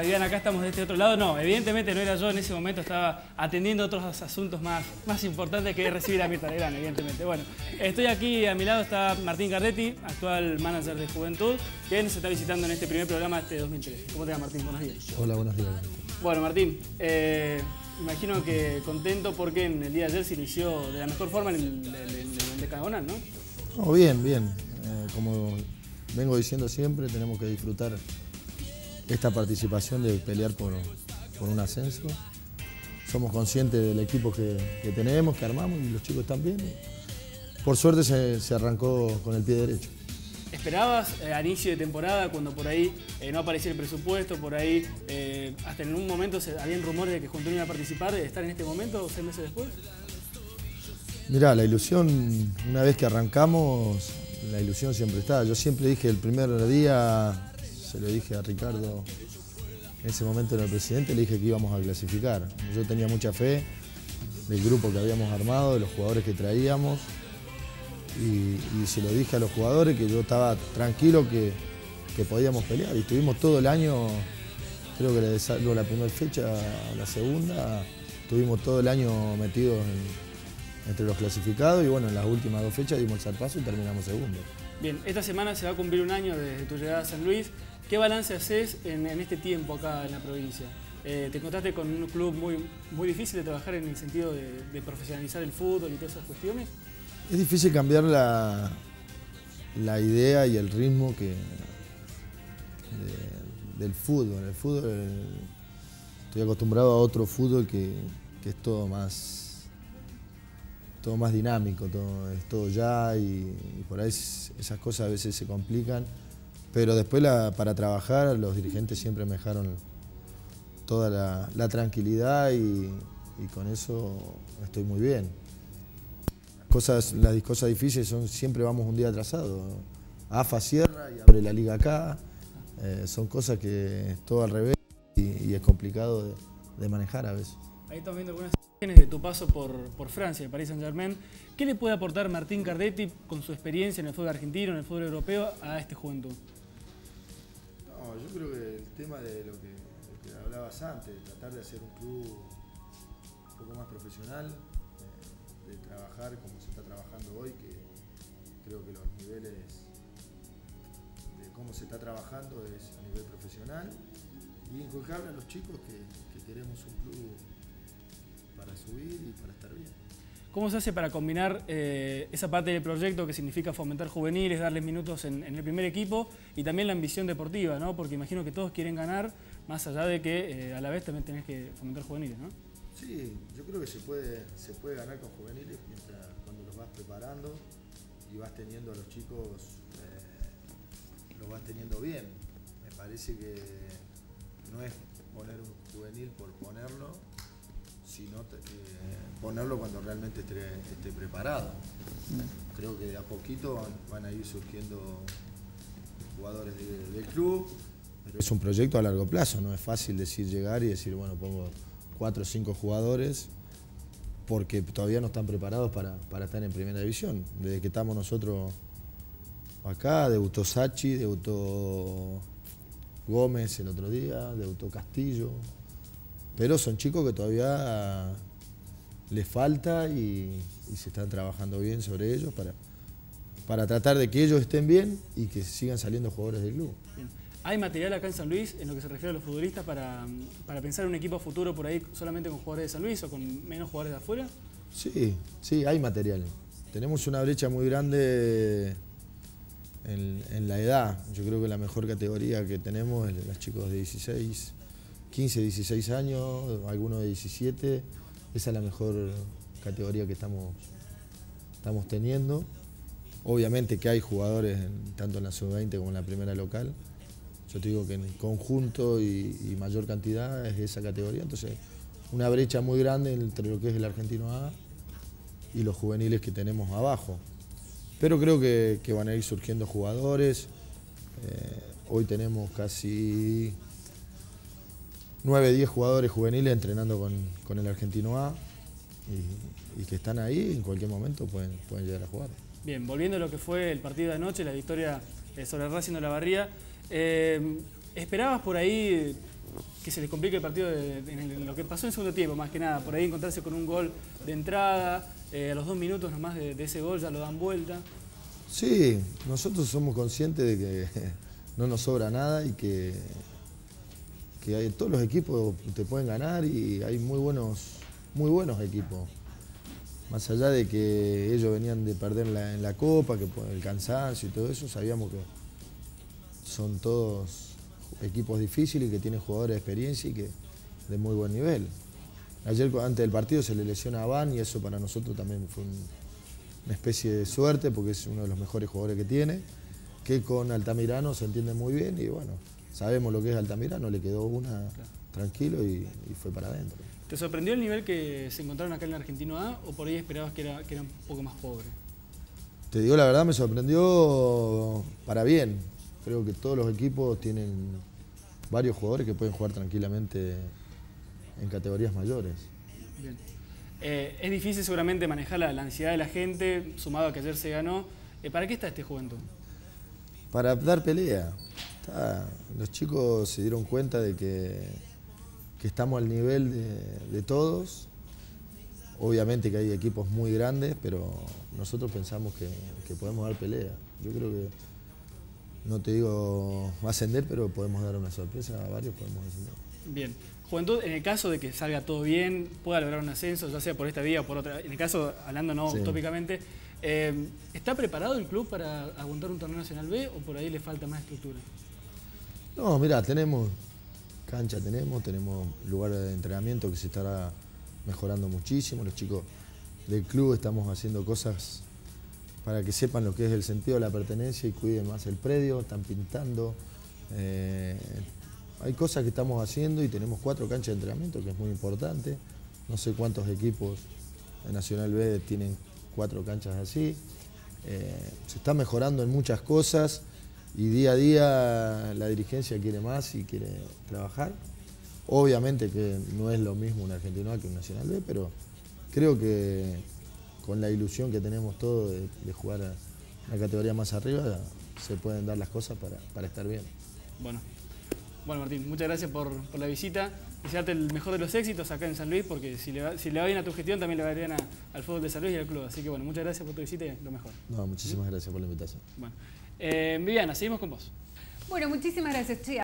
Vivian, acá estamos de este otro lado. No, evidentemente no era yo, en ese momento estaba atendiendo otros asuntos más, más importantes que recibir a Mirta Legrand, evidentemente. Bueno, estoy aquí, a mi lado está Martín Cardetti, actual manager de Juventud, que nos está visitando en este primer programa este 2013. ¿Cómo te va, Martín? Buenos días. Hola, buenos días. Bueno, Martín, eh, imagino que contento porque en el día de ayer se inició de la mejor forma en el, el, decagonal, ¿no? Oh, bien, bien. Eh, como vengo diciendo siempre, tenemos que disfrutar esta participación de pelear por, un ascenso. Somos conscientes del equipo que, tenemos, que armamos y los chicos también. Por suerte se, arrancó con el pie derecho. ¿Esperabas eh, a inicio de temporada, cuando por ahí eh, no aparecía el presupuesto, por ahí eh, hasta en un momento se, habían rumores de que Juntón iba a participar, de estar en este momento, seis meses después? Mirá, la ilusión, una vez que arrancamos, la ilusión siempre está. Yo siempre dije el primer día se lo dije a Ricardo, en ese momento era el presidente, le dije que íbamos a clasificar. Yo tenía mucha fe del grupo que habíamos armado, de los jugadores que traíamos, y, se lo dije a los jugadores que yo estaba tranquilo que, podíamos pelear. Y estuvimos todo el año, creo que le la primera fecha, la segunda, estuvimos todo el año metidos entre los clasificados y bueno, en las últimas dos fechas dimos el paso y terminamos segundo. Bien, esta semana se va a cumplir un año desde tu llegada a San Luis. ¿Qué balance haces en, este tiempo acá en la provincia? Eh, te encontraste con un club muy, muy difícil de trabajar en el sentido de, profesionalizar el fútbol y todas esas cuestiones. Es difícil cambiar la, la idea y el ritmo que del fútbol. El fútbol estoy acostumbrado a otro fútbol que, es todo más todo más dinámico, todo, es todo ya y por ahí esas cosas a veces se complican pero después para trabajar los dirigentes siempre me dejaron toda la, tranquilidad y, con eso estoy muy bien. Las cosas difíciles son siempre vamos un día atrasado. AFA cierra y abre la liga acá. Eh, son cosas que es todo al revés y, es complicado de, manejar a veces. Ahí estamos viendo algunas imágenes de tu paso por, Francia, París Saint Germain. ¿Qué le puede aportar Martín Cardetti con su experiencia en el fútbol argentino, en el fútbol europeo, a este juventud? Yo creo que el tema de lo que, hablabas antes, tratar de hacer un club un poco más profesional, eh, de trabajar como se está trabajando hoy, que creo que los niveles de cómo se está trabajando es a nivel profesional, y inculcarle a los chicos que queremos un club para subir y para estar bien. ¿Cómo se hace para combinar eh, esa parte del proyecto que significa fomentar juveniles, darles minutos en, el primer equipo y también la ambición deportiva, ¿no? Porque imagino que todos quieren ganar, más allá de que eh, a la vez también tenés que fomentar juveniles, ¿no? Sí, yo creo que se puede, se puede ganar con juveniles mientras cuando los vas preparando y vas teniendo a los chicos, eh, los vas teniendo bien. Me parece que no es poner un juvenil por ponerlo, sino eh, ponerlo cuando realmente esté, preparado. Creo que de a poquito van, a ir surgiendo jugadores del club. Pero es un proyecto a largo plazo, no es fácil decir llegar y decir, bueno, pongo cuatro o cinco jugadores porque todavía no están preparados para, estar en primera división. Desde que estamos nosotros acá, debutó Sachi, debutó Gómez el otro día, debutó Castillo, pero son chicos que todavía les falta y, se están trabajando bien sobre ellos para, para tratar de que ellos estén bien y que sigan saliendo jugadores del club. ¿Hay material acá en San Luis en lo que se refiere a los futbolistas para, pensar en un equipo futuro por ahí solamente con jugadores de San Luis o con menos jugadores de afuera? Sí, sí, hay material. Tenemos una brecha muy grande en, en la edad. Yo creo que la mejor categoría que tenemos es los chicos de 16, 15, 16 años, algunos de 17. Esa es la mejor categoría que estamos, estamos teniendo. Obviamente que hay jugadores tanto en la sub-20 como en la primera local. Yo te digo que en conjunto y, mayor cantidad es esa categoría. Entonces, una brecha muy grande entre lo que es el argentino A y los juveniles que tenemos abajo. Pero creo que, van a ir surgiendo jugadores. Eh, hoy tenemos casi 9, 10 jugadores juveniles entrenando con, el Argentino A y, que están ahí en cualquier momento pueden, pueden llegar a jugar. Bien, volviendo a lo que fue el partido de anoche, la victoria eh, sobre Racing de la Barría, eh, ¿esperabas por ahí que se les complique el partido en, lo que pasó en el segundo tiempo, más que nada. Por ahí encontrarse con un gol de entrada, eh, a los dos minutos nomás de, ese gol ya lo dan vuelta. Sí, nosotros somos conscientes de que no nos sobra nada y que, que todos los equipos te pueden ganar y hay muy buenos, muy buenos equipos. Más allá de que ellos venían de perder en la, Copa, que el cansancio y todo eso, sabíamos que son todos equipos difíciles que tienen jugadores de experiencia y que de muy buen nivel. Ayer antes del partido se le lesiona a Van y eso para nosotros también fue una especie de suerte porque es uno de los mejores jugadores que tiene, que con Altamirano se entiende muy bien y bueno, sabemos lo que es Altamirano, le quedó una tranquilo y fue para adentro. ¿Te sorprendió el nivel que se encontraron acá en el Argentino A o por ahí esperabas que era, que era un poco más pobre? Te digo la verdad, me sorprendió para bien. Creo que todos los equipos tienen varios jugadores que pueden jugar tranquilamente en categorías mayores. Bien. Eh, es difícil seguramente manejar la, ansiedad de la gente, sumado a que ayer se ganó. Eh, ¿Para qué está este juventud? Para dar pelea. Los chicos se dieron cuenta de que que estamos al nivel de, todos. Obviamente que hay equipos muy grandes, pero nosotros pensamos que, podemos dar pelea. Yo creo que, no te digo ascender, pero podemos dar una sorpresa a varios, podemos ascender. Bien. Juventud, en el caso de que salga todo bien, pueda lograr un ascenso, ya sea por esta vía o por otra, en el caso, hablando no utópicamente, eh, ¿está preparado el club para aguantar un torneo nacional B o por ahí le falta más estructura? No, mira, tenemos cancha tenemos, tenemos lugar de entrenamiento que se estará mejorando muchísimo. Los chicos del club estamos haciendo cosas para que sepan lo que es el sentido de la pertenencia y cuiden más el predio, están pintando. Eh, hay cosas que estamos haciendo y tenemos cuatro canchas de entrenamiento, que es muy importante. No sé cuántos equipos de Nacional B tienen cuatro canchas así. Eh, se está mejorando en muchas cosas y día a día la dirigencia quiere más y quiere trabajar. Obviamente que no es lo mismo un argentino que un Nacional B, pero creo que con la ilusión que tenemos todos de, jugar a una categoría más arriba, se pueden dar las cosas para, estar bien. Bueno, bueno Martín, muchas gracias por, la visita. Desearte el mejor de los éxitos acá en San Luis, porque si le va, si le va bien a tu gestión, también le va bien al fútbol de San Luis y al club. Así que bueno, muchas gracias por tu visita y lo mejor. No, muchísimas gracias por la invitación. Bueno. Eh, Viviana, seguimos con vos. Bueno, muchísimas gracias, Chia.